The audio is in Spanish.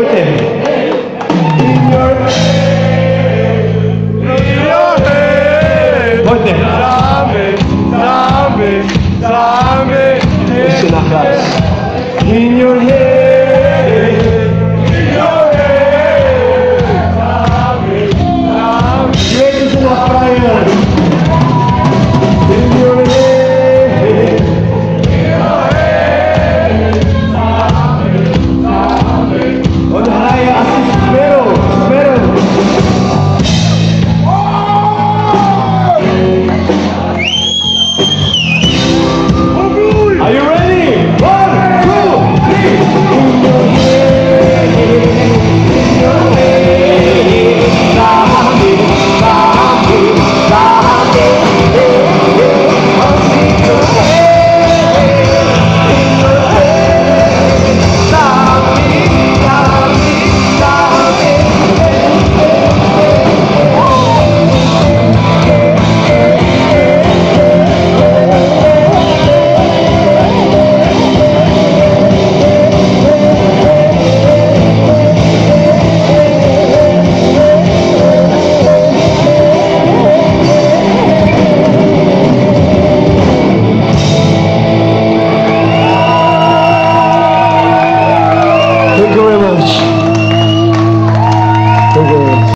Escuchen.